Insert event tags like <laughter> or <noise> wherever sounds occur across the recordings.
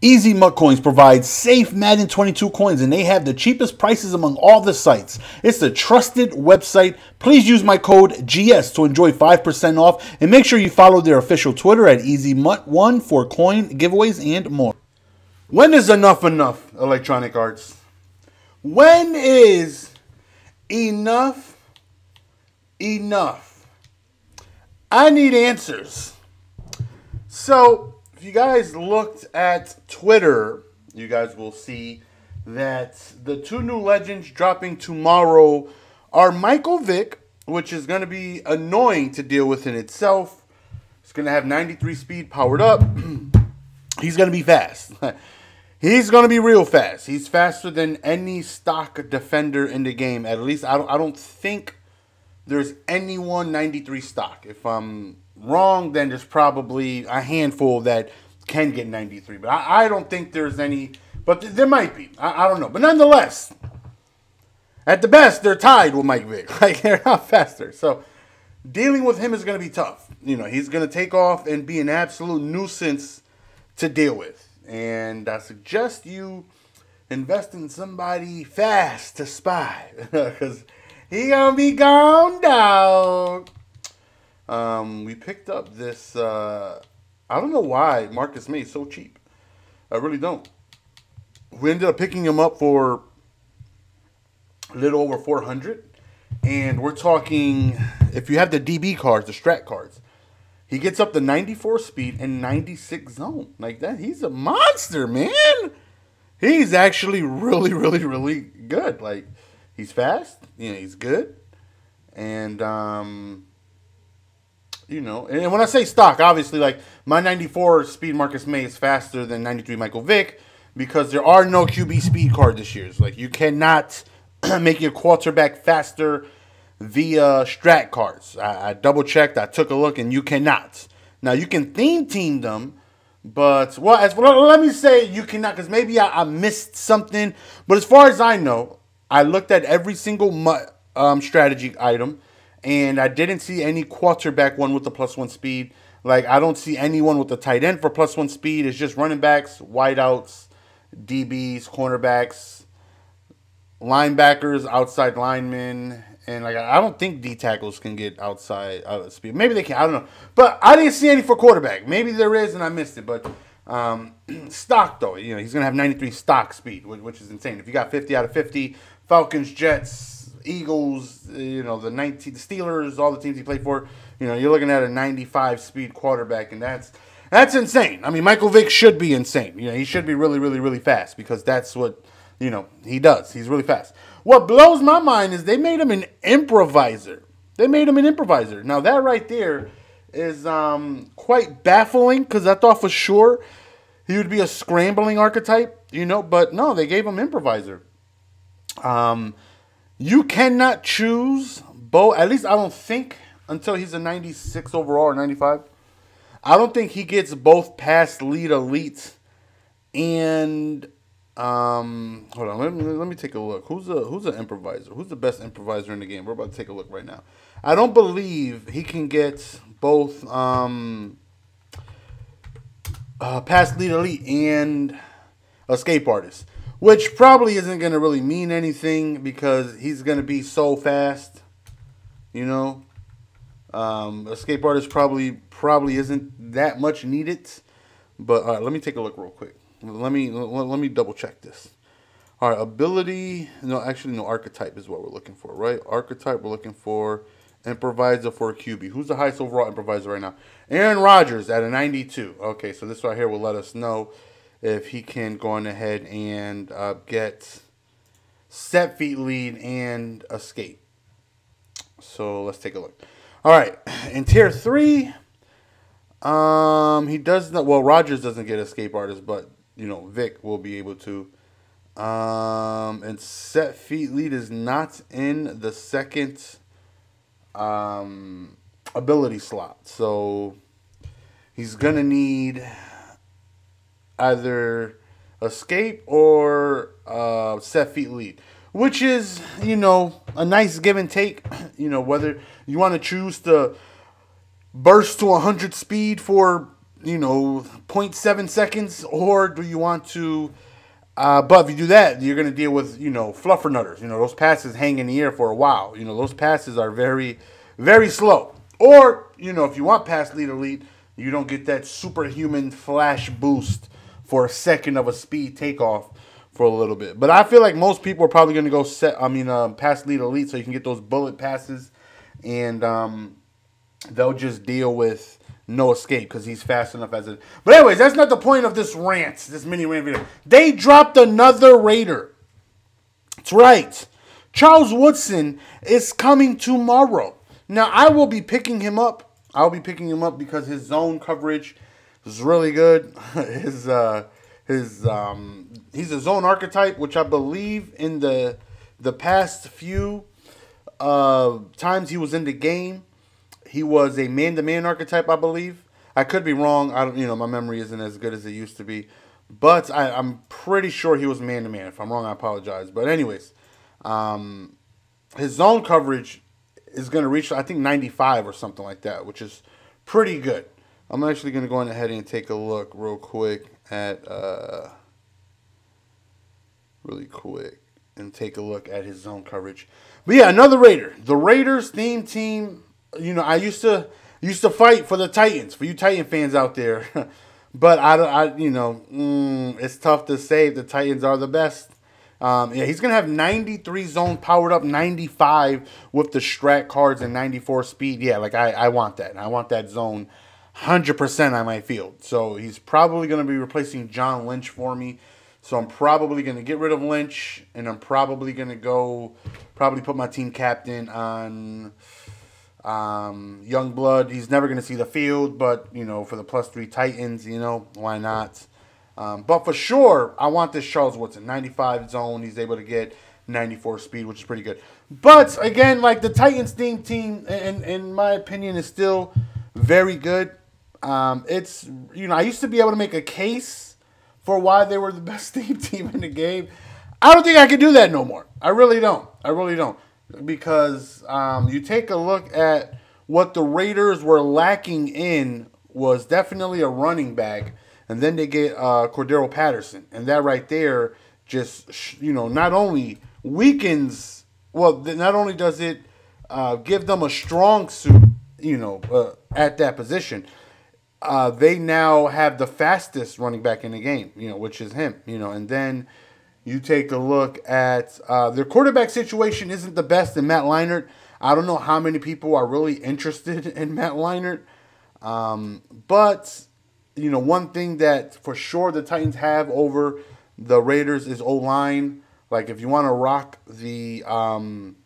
Easy MUT Coins provides safe Madden 22 coins and they have the cheapest prices among all the sites. It's a trusted website. Please use my code GS to enjoy 5% off and make sure you follow their official Twitter at EasyMut1 for coin giveaways and more. When is enough enough, Electronic Arts? When is enough enough? I need answers. So, if you guys looked at Twitter, you guys will see that the two new legends dropping tomorrow are Michael Vick, which is going to be annoying to deal with in itself. It's going to have 93 speed powered up. <clears throat> He's going to be fast. <laughs> He's going to be real fast. He's faster than any stock defender in the game. At least I don't, I don't think there's anyone 93 stock. If I'm wrong, then there's probably a handful that can get 93. But I, I don't think there's any, but th- there might be. I, I, don't know. But nonetheless, at the best, they're tied with Mike Vick. <laughs> Like, they're not faster. So dealing with him is going to be tough. You know, he's going to take off and be an absolute nuisance to deal with. And I suggest you invest in somebody fast to spy <laughs> because he gonna be gone, dog. Um, we picked up this. Uh, I don't know why Marcus Maye is so cheap. I really don't. We ended up picking him up for a little over 400. And we're talking, if you have the DB cards, the strat cards, he gets up to 94 speed and 96 zone. Like that, he's a monster, man. He's actually really, really, really good. Like, he's fast, you know, he's good. And, um, you know, and when I say stock, obviously, like my 94 speed Marcus Maye is faster than 93 Michael Vick because there are no QB speed card this year. So, like you cannot <clears throat> make your quarterback faster via strat cards. I, I double checked, I took a look, and you cannot. Now you can theme team them, but well, as well, let me say you cannot because maybe I, I, missed something. But as far as I know, I looked at every single um, strategy item and I didn't see any quarterback one with the plus one speed. Like I don't see anyone with the tight end for plus one speed. It's just running backs, wideouts, DBs, cornerbacks, linebackers, outside linemen, and like I don't think D tackles can get outside uh, speed. Maybe they can. I don't know. But I didn't see any for quarterback. Maybe there is, and I missed it. But um, <clears throat> stock though, you know, he's gonna have 93 stock speed, which is insane. If you got 50 out of 50, Falcons, Jets, Eagles, you know, the 19 the Steelers, all the teams he played for, you know, you're looking at a 95 speed quarterback and that's that's insane. I mean, Michael Vick should be insane. You know, he should be really really really fast because that's what, you know, he does. He's really fast. What blows my mind is they made him an improviser. They made him an improviser. Now that right there is um, quite baffling because I thought for sure he would be a scrambling archetype, you know, but no, they gave him improviser. Um, you cannot choose both. At least I don't think until he's a 96 overall or 95. I don't think he gets both pass lead elite and um hold on let me let me take a look who's a who's an improviser who's the best improviser in the game we're about to take a look right now i don't believe he can get both um uh pass lead elite and escape artist which probably isn't going to really mean anything because he's going to be so fast. You know, um, escape artist probably probably isn't that much needed. But all right, let me take a look real quick. Let me let me double check this. All right, ability. No, actually, no. Archetype is what we're looking for, right? Archetype. We're looking for improviser for a QB. Who's the highest overall improviser right now? Aaron Rodgers at a 92. Okay, so this right here will let us know if he can go on ahead and uh, get set feet lead and escape. So let's take a look. All right, in tier three, um, he does not. Well, Rodgers doesn't get escape artist, but you know Vick will be able to. Um, and set feet lead is not in the second um, ability slot, so he's gonna need either escape or uh, set feet lead, which is you know a nice give and take. <clears throat> You know whether you want to choose to burst to 100 speed for you know, 0.7 seconds, or do you want to? Uh, but if you do that, you're going to deal with you know fluffer nutters. You know those passes hang in the air for a while. You know those passes are very, very slow. Or you know if you want pass lead elite, you don't get that superhuman flash boost for a second of a speed takeoff for a little bit. But I feel like most people are probably going to go set. I mean, um, pass lead elite, so you can get those bullet passes, and um, they'll just deal with no escape because he's fast enough as it. But anyways, that's not the point of this rant, this mini rant video. They dropped another Raider. That's right. Charles Woodson is coming tomorrow. Now I will be picking him up. I'll be picking him up because his zone coverage is really good. <laughs> his uh his um he's a zone archetype, which I believe in the the past few uh times he was in the game he was a man-to-man archetype, I believe. I could be wrong. I don't, you know, my memory isn't as good as it used to be, but I, am pretty sure he was man-to-man. If I'm wrong, I apologize. But anyways, um, his zone coverage is going to reach, I think, 95 or something like that, which is pretty good. I'm actually going to go on ahead and take a look real quick at, uh, really quick, and take a look at his zone coverage. But yeah, another Raider. The Raiders theme team you know, I used to used to fight for the Titans, for you Titan fans out there. <laughs> but I, I, you know, mm, it's tough to say the Titans are the best. Um, yeah, he's gonna have 93 zone powered up, 95 with the strat cards and 94 speed. Yeah, like I, I want that. I want that zone 100% on my field. So he's probably gonna be replacing John Lynch for me. So I'm probably gonna get rid of Lynch, and I'm probably gonna go, probably put my team captain on. Um, young blood, he's never going to see the field, but you know, for the plus three Titans, you know, why not? Um, but for sure, I want this Charles Woodson 95 zone. He's able to get 94 speed, which is pretty good. But again, like the Titans theme team, in, in my opinion, is still very good. Um, it's you know, I used to be able to make a case for why they were the <laughs> best theme team in the game. I don't think I can do that no more. I really don't. I really don't because um, you take a look at what the Raiders were lacking in was definitely a running back, and then they get uh, Cordarrelle Patterson, and that right there just you know not only weakens well not only does it uh, give them a strong suit you know uh, at that position. Uh, they now have the fastest running back in the game, you know, which is him, you know, and then you take a look at uh, their quarterback situation isn't the best in Matt Leinart. I don't know how many people are really interested <laughs> in Matt Leinart. Um, but, you know, one thing that for sure the Titans have over the Raiders is O line. Like, if you want to rock the um,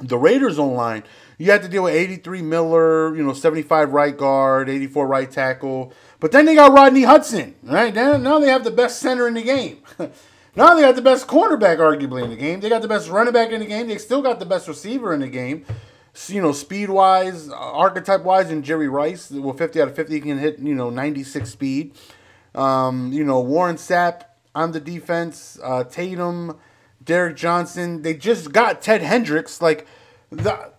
the Raiders O line, you have to deal with 83 Miller, you know, 75 right guard, 84 right tackle. But then they got Rodney Hudson, right? Now, now they have the best center in the game. <laughs> Now they got the best cornerback arguably in the game. They got the best running back in the game. They still got the best receiver in the game. You know, speed wise, archetype wise, and Jerry Rice, well, 50 out of 50 he can hit, you know, 96 speed. Um, you know, Warren Sapp on the defense, uh, Tatum, Derrick Johnson. They just got Ted Hendricks. Like, the,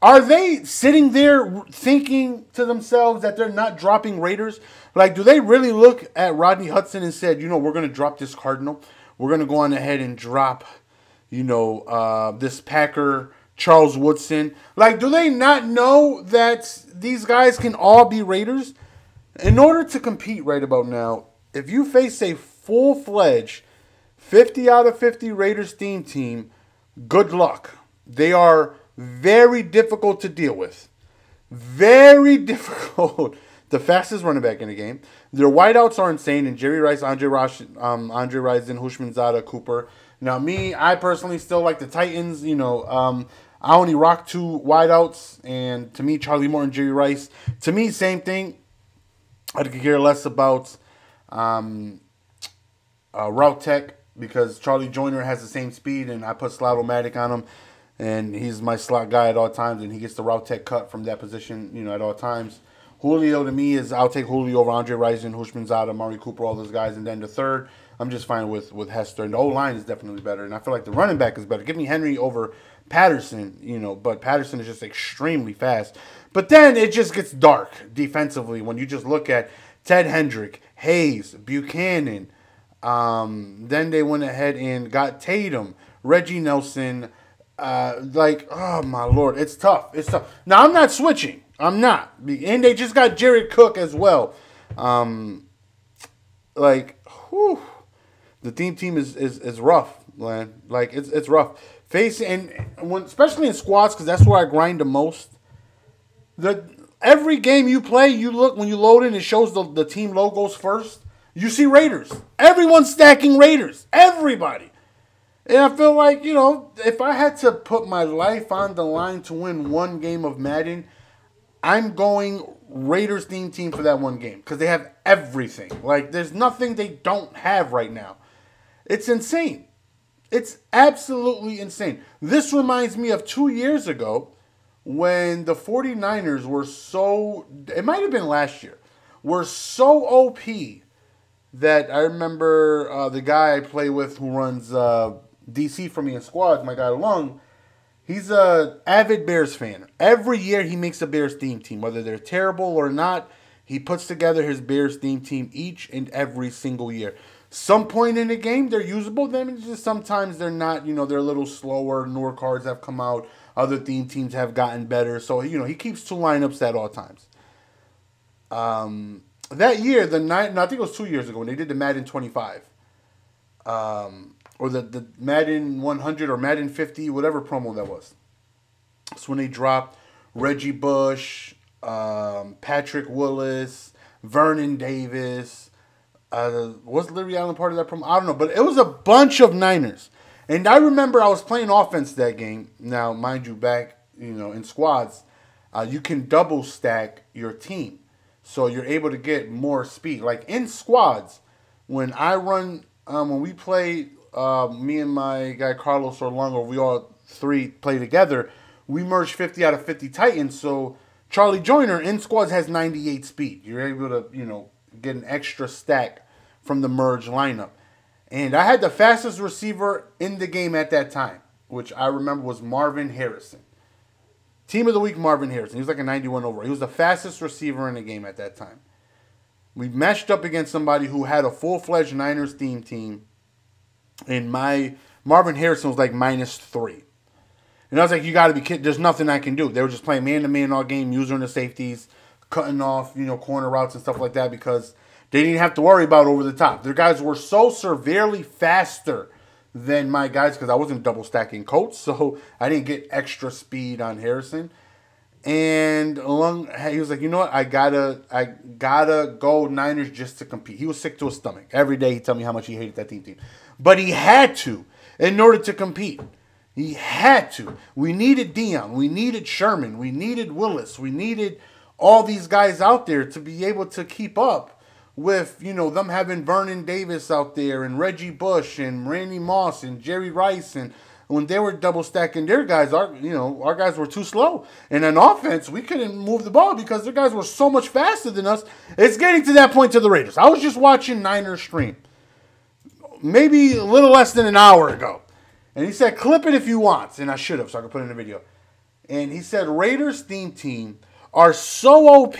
are they sitting there thinking to themselves that they're not dropping Raiders? Like, do they really look at Rodney Hudson and said, you know, we're going to drop this Cardinal? we're going to go on ahead and drop, you know, uh, this Packer, Charles Woodson. Like, do they not know that these guys can all be Raiders? In order to compete right about now, if you face a full fledged 50 out of 50 Raiders theme team, good luck. They are very difficult to deal with. Very <laughs> difficult the fastest running back in the game. Their wideouts are insane, and Jerry Rice, Andre Rosh, um, Andre Rison, Houshmandzadeh, Cooper. Now, me, I personally still like the Titans. You know, um, I only rock two wideouts, and to me, Charlie Morton, Jerry Rice. To me, same thing. I could care less about um, uh, route tech because Charlie Joiner has the same speed, and I put Slot-O-Matic on him, and he's my slot guy at all times, and he gets the route tech cut from that position, you know, at all times. Julio to me is I'll take Julio over Andre Rison, Houshmandzadeh, Mari Cooper, all those guys, and then the third I'm just fine with with Hester. And the O line is definitely better, and I feel like the running back is better. Give me Henry over Patterson, you know, but Patterson is just extremely fast. But then it just gets dark defensively when you just look at Ted Hendrick, Hayes, Buchanan. Um, then they went ahead and got Tatum, Reggie Nelson. Uh, like, oh my lord, it's tough. It's tough. Now I'm not switching. I'm not, and they just got Jared Cook as well. Um, like, whew, the team team is, is is rough, man. Like it's it's rough. Face and when especially in squads because that's where I grind the most. The every game you play, you look when you load in, it shows the, the team logos first. You see Raiders. Everyone's stacking Raiders. Everybody. And I feel like, you know, if I had to put my life on the line to win one game of Madden, I'm going Raiders theme team for that one game because they have everything. Like, there's nothing they don't have right now. It's insane. It's absolutely insane. This reminds me of two years ago when the 49ers were so, it might have been last year, were so OP that I remember uh, the guy I play with who runs uh, DC for me in squad, my guy Lung, he's a avid Bears fan. Every year he makes a Bears theme team, whether they're terrible or not. He puts together his Bears theme team each and every single year. Some point in the game they're usable. Then just sometimes they're not. You know they're a little slower. Newer cards have come out. Other theme teams have gotten better. So you know he keeps two lineups at all times. Um, that year, the night, no, I think it was two years ago when they did the Madden 25. Um, or the, the Madden 100 or Madden 50, whatever promo that was. That's when they dropped Reggie Bush, um, Patrick Willis, Vernon Davis. Uh, was Larry Allen part of that promo? I don't know, but it was a bunch of Niners. And I remember I was playing offense that game. Now, mind you, back you know in squads, uh, you can double stack your team, so you're able to get more speed. Like in squads, when I run, um, when we play uh, me and my guy Carlos Orlongo, we all three play together. We merge 50 out of 50 Titans. So Charlie Joiner in squads has 98 speed. You're able to, you know, get an extra stack from the merge lineup. And I had the fastest receiver in the game at that time, which I remember was Marvin Harrison. Team of the week, Marvin Harrison. He was like a 91 overall. He was the fastest receiver in the game at that time. We matched up against somebody who had a full fledged Niners theme team and my Marvin Harrison was like minus three. And I was like, you got to be kidding. There's nothing I can do. They were just playing man to man all game, using the safeties, cutting off, you know, corner routes and stuff like that because they didn't have to worry about over the top. Their guys were so severely faster than my guys because I wasn't double stacking Colts, <laughs> so I didn't get extra speed on Harrison. And along, he was like, you know what? I gotta, I gotta go Niners just to compete. He was sick to his stomach every day. He tell me how much he hated that team team but he had to in order to compete. He had to. We needed Deion. We needed Sherman. We needed Willis. We needed all these guys out there to be able to keep up with, you know, them having Vernon Davis out there and Reggie Bush and Randy Moss and Jerry Rice and when they were double stacking their guys, our you know, our guys were too slow. And in offense, we couldn't move the ball because their guys were so much faster than us. It's getting to that point to the Raiders. I was just watching Niners stream maybe a little less than an hour ago. And he said, clip it if you want. And I should have, so I could put in the video. And he said, Raiders theme team are so OP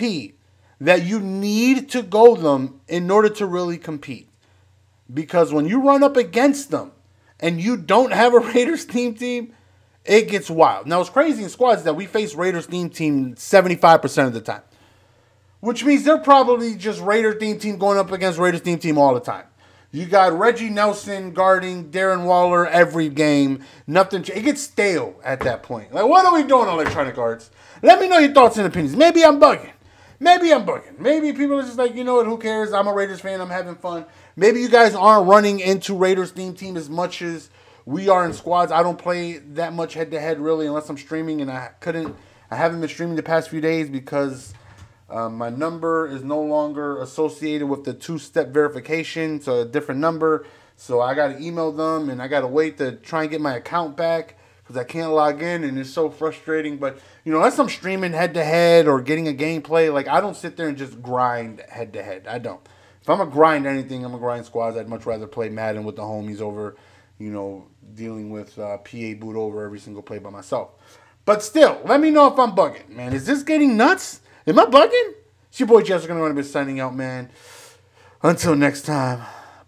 that you need to go them in order to really compete. Because when you run up against them and you don't have a <laughs> Raiders team team, it gets wild. Now, it's crazy in squads that we face Raiders team team 75% of the time. Which means they're probably just Raider team team going up against Raiders team team all the time. You got Reggie Nelson guarding Darren Waller every game. Nothing. It gets stale at that point. Like, what are we doing, Electronic Arts? Let me know your thoughts and opinions. Maybe I'm bugging. Maybe I'm bugging. Maybe people are just like, you know what? Who cares? I'm a Raiders fan. I'm having fun. Maybe you guys aren't running into Raiders theme team as much as we are in squads. I don't play that much head to head really, unless I'm streaming, and I couldn't. I haven't been streaming the past few days because um, my number is no longer associated with the two-step verification, so a different number. So I got to email them, and I got to wait to try and get my account back because I can't log in, and it's so frustrating. But you know, unless I'm streaming head-to-head or getting a gameplay, like I don't sit there and just grind head-to-head. I don't. If I'm gonna grind anything, I'm gonna grind squads. I'd much rather play Madden with the homies over, you know, dealing with uh, PA boot over every single play by myself. But still, let me know if I'm bugging, man. Is this getting nuts? Am I bugging? It's your boy Jessica to be signing out, man. Until next time,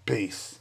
peace.